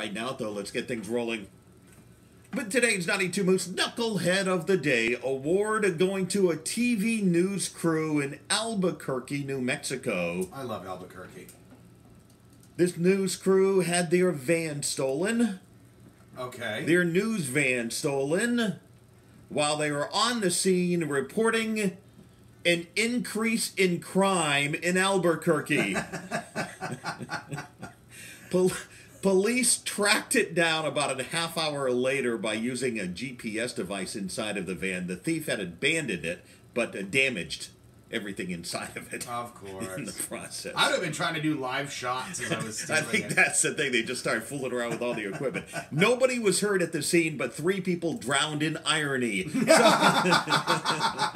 Right now, though, let's get things rolling. But today's 92 Moose Knucklehead of the Day award going to a TV news crew in Albuquerque, New Mexico. I love Albuquerque. This news crew had their van stolen, Okay. their news van stolen, while they were on the scene reporting an increase in crime in Albuquerque. Pol- police tracked it down about a half hour later by using a GPS device inside of the van. The thief had abandoned it, but damaged everything inside of it of course. in the process. I'd have been trying to do live shots as I was I think it. that's the thing. They just started fooling around with all the equipment. Nobody was hurt at the scene, but three people drowned in irony. So-